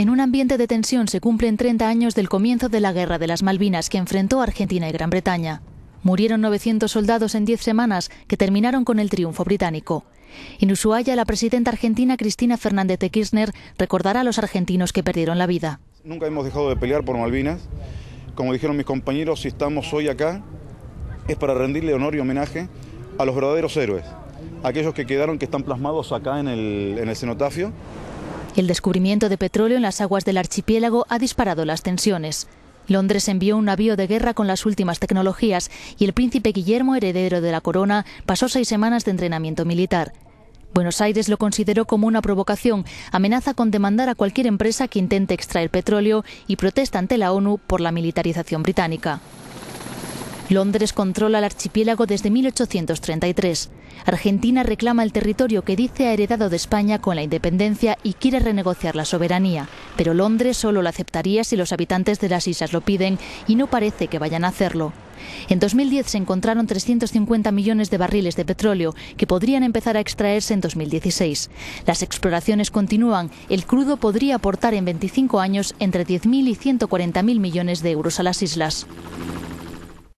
En un ambiente de tensión se cumplen 30 años del comienzo de la Guerra de las Malvinas que enfrentó Argentina y Gran Bretaña. Murieron 900 soldados en 10 semanas que terminaron con el triunfo británico. En Ushuaia, la presidenta argentina Cristina Fernández de Kirchner recordará a los argentinos que perdieron la vida. Nunca hemos dejado de pelear por Malvinas. Como dijeron mis compañeros, si estamos hoy acá es para rendirle honor y homenaje a los verdaderos héroes, aquellos que quedaron, que están plasmados acá en en el cenotafio. El descubrimiento de petróleo en las aguas del archipiélago ha disparado las tensiones. Londres envió un navío de guerra con las últimas tecnologías y el príncipe Guillermo, heredero de la corona, pasó seis semanas de entrenamiento militar. Buenos Aires lo consideró como una provocación, amenaza con demandar a cualquier empresa que intente extraer petróleo y protesta ante la ONU por la militarización británica. Londres controla el archipiélago desde 1833. Argentina reclama el territorio que dice ha heredado de España con la independencia y quiere renegociar la soberanía, pero Londres solo lo aceptaría si los habitantes de las islas lo piden y no parece que vayan a hacerlo. En 2010 se encontraron 350 millones de barriles de petróleo que podrían empezar a extraerse en 2016. Las exploraciones continúan. El crudo podría aportar en 25 años entre 10.000 y 140.000 millones de euros a las islas.